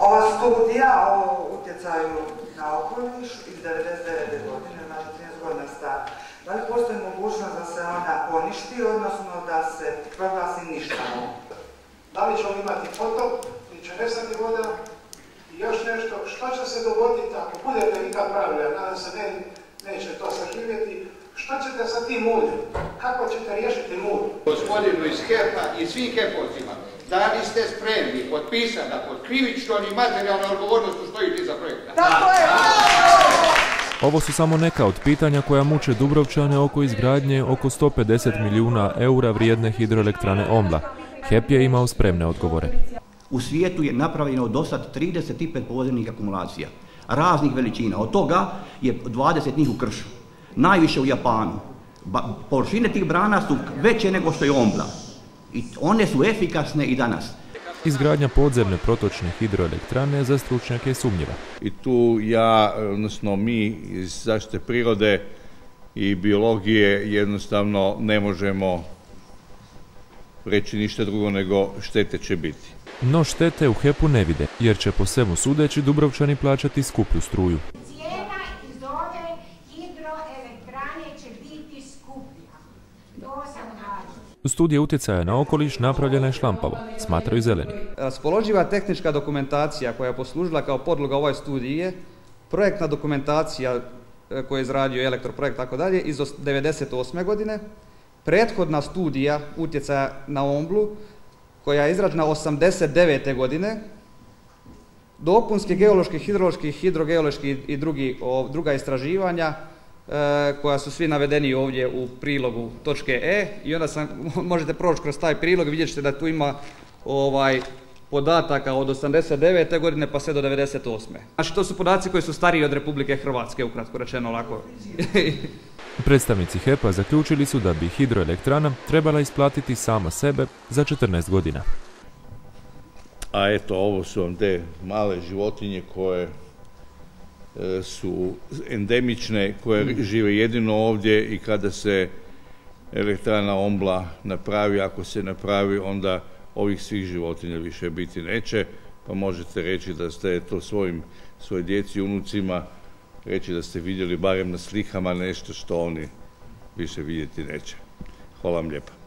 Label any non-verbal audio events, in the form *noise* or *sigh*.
Ova studija o utjecaju na okoliš iz 99. godine, znači 13 godina stara, da li postoji mogućnost da se ona poništi, odnosno da se proglasi ništavom? Da li ćemo imati potop, ili će nestati voda i još nešto, što će se dogoditi ako budete vi pravila, nadam se ne, neće to saživjeti, što ćete sa tim muljem? Kako ćete riješiti mulj? Gospodinu iz HEP-a i svim HEP-ovcima, da li ste spremni potpisati da pod krivičnom i materijalnom odgovornostu stojite za projekta? Tako je! Ovo su samo neka od pitanja koja muče Dubrovčane oko izgradnje oko 150 milijuna eura vrijedne hidroelektrane Ombla. HEP je imao spremne odgovore. U svijetu je napravljeno do sad 35 podzemnih akumulacija, raznih veličina. Od toga je 20 njih u kršu. Najviše u Japanu. Ba, površine tih brana su veće nego što je Ombla. I one su efikasne i danas. Izgradnja podzemne protočne hidroelektrane za stručnjake je sumnjiva. I tu ja, odnosno mi iz zaštite prirode i biologije jednostavno ne možemo reći ništa drugo nego štete će biti. No štete u HEP-u ne vide, jer će po svemu sudeći Dubrovčani plaćati skuplju struju. Cijena iz ove hidroelektrane će biti skuplja. Studija utjecaja na okoliš napravljena je šlampavo, smatraju zeleni. Raspoloživa tehnička dokumentacija koja je poslužila kao podloga ovoj studije, projektna dokumentacija e, koju je izradio elektroprojekt tako dalje iz 1998. godine, prethodna studija utjecaja na Omblu koja je izrađena 89. godine, dopunski geološki, hidrološki, hidrogeološki i drugi, druga istraživanja koja su svi navedeni ovdje u prilogu točke E i onda sam, *laughs* možete proći kroz taj prilog i vidjet ćete da tu ima ovaj podataka od 89. godine pa sve do 98. Znači to su podaci koji su stariji od Republike Hrvatske, ukratko rečeno ovako. *laughs* Predstavnici HEP-a zaključili su da bi hidroelektrana trebala isplatiti sama sebe za 14 godina. A eto, ovo su vam te male životinje koje e, su endemične, koje žive jedino ovdje i kada se elektrana Ombla napravi, ako se napravi, onda ovih svih životinja više biti neće, pa možete reći da ste to svojim, svoj djeci i unucima reći da ste vidjeli barem na slikama nešto što oni više vidjeti neće. Hvala vam lijepa.